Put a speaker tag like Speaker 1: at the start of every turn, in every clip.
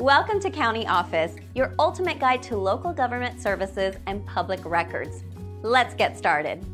Speaker 1: Welcome to County Office, your ultimate guide to local government services and public records. Let's get started.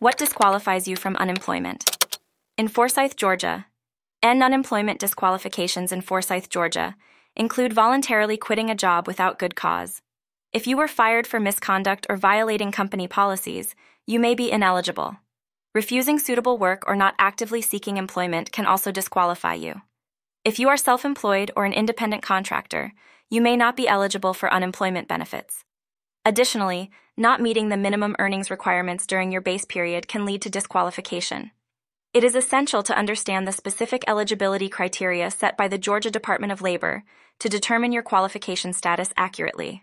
Speaker 2: What disqualifies you from unemployment? In Forsyth, Georgia, End unemployment disqualifications in Forsyth, Georgia include voluntarily quitting a job without good cause. If you were fired for misconduct or violating company policies, you may be ineligible. Refusing suitable work or not actively seeking employment can also disqualify you. If you are self employed or an independent contractor, you may not be eligible for unemployment benefits. Additionally, not meeting the minimum earnings requirements during your base period can lead to disqualification. It is essential to understand the specific eligibility criteria set by the Georgia Department of Labor to determine your qualification status accurately.